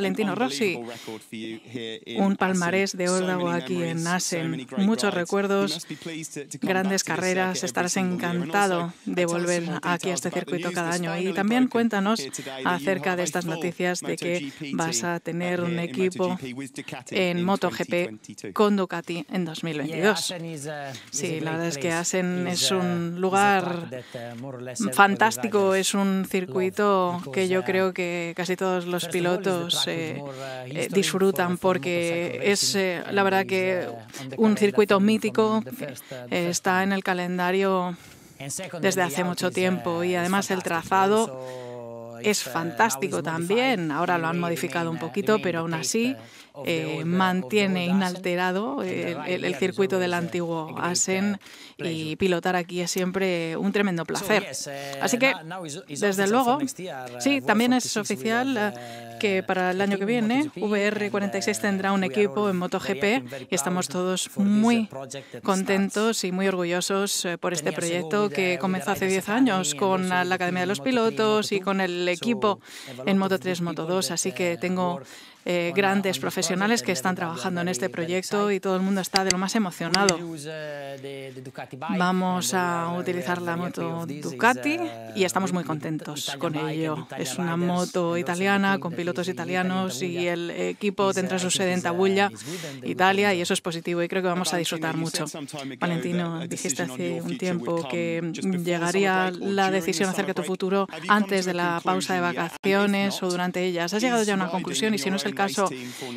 Valentino Rossi, un palmarés de órdago aquí en Asen, muchos recuerdos, grandes carreras, estarás encantado de volver aquí a este circuito cada año. Y también cuéntanos acerca de estas noticias de que vas a tener un equipo en MotoGP con Ducati en 2022. Sí, la verdad es que Asen es un lugar fantástico, es un circuito que yo creo que casi todos los pilotos eh, disfrutan porque es eh, la verdad que un circuito mítico está en el calendario desde hace mucho tiempo y además el trazado es fantástico también. Ahora lo han modificado un poquito, pero aún así eh, mantiene inalterado el, circuito del antiguo Asen y pilotar aquí es siempre un tremendo placer. Así que, desde luego, sí, también es oficial que para el año que viene VR46 tendrá un equipo en MotoGP y estamos todos muy contentos y muy orgullosos eh, por este proyecto que comenzó hace 10 años con la Academia de los Pilotos y con el equipo en Moto3, Moto2. Así que tengo eh, grandes profesionales que están trabajando en este proyecto y todo el mundo está de lo más emocionado. Vamos a utilizar la moto Ducati y estamos muy contentos con ello. Es una moto italiana con pilotos italianos y el equipo tendrá su sede en Tabulla, Italia, y eso es positivo y creo que vamos a disfrutar mucho. Valentino, dijiste hace un tiempo que llegaría la decisión acerca de tu futuro antes de la pausa de vacaciones o durante ellas. ¿Has llegado ya a una conclusión y si no es el caso,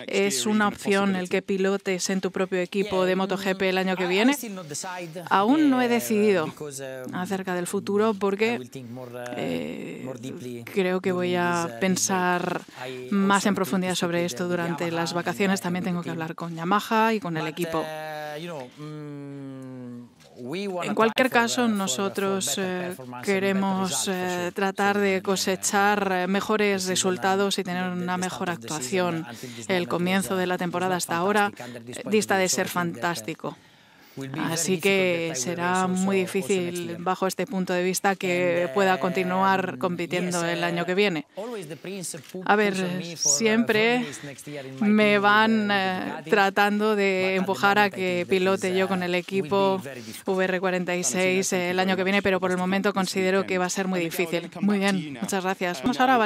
es una opción el que pilotes en tu propio equipo de MotoGP el año que viene? Aún no he decidido acerca del futuro porque eh, creo que voy a pensar más en profundidad sobre esto durante las vacaciones. También tengo que hablar con Yamaha y con el equipo. En cualquier caso, nosotros eh, queremos eh, tratar de cosechar mejores resultados y tener una mejor actuación. El comienzo de la temporada hasta ahora dista de ser fantástico. Así que será muy difícil bajo este punto de vista que pueda continuar compitiendo el año que viene. A ver, siempre me van tratando de empujar a que pilote yo con el equipo VR46 el año que viene, pero por el momento considero que va a ser muy difícil. Muy bien, muchas gracias. Vamos ahora